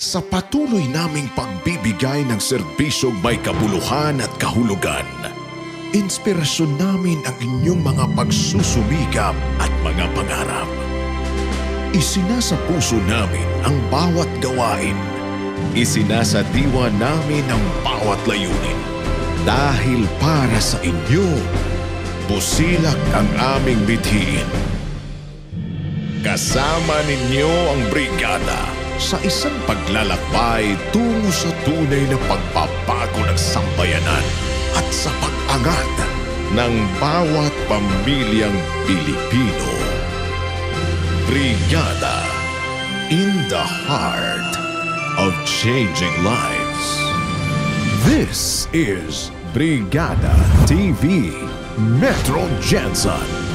Sa patuloy naming pagbibigay ng serbisyong may kabuluhan at kahulugan, inspirasyon namin ang inyong mga pagsusumikap at mga pangarap. Isinasa puso namin ang bawat gawain. Isinasa diwa namin ang bawat layunin. Dahil para sa inyo, busilak ang aming bithiin. Kasama ninyo ang brigada sa isang paglalakbay tungo sa tunay na pagpapago ng sambayanan at sa pag-angat ng bawat pamilyang Pilipino. Brigada in the heart of changing lives. This is Brigada TV Metro Jensen.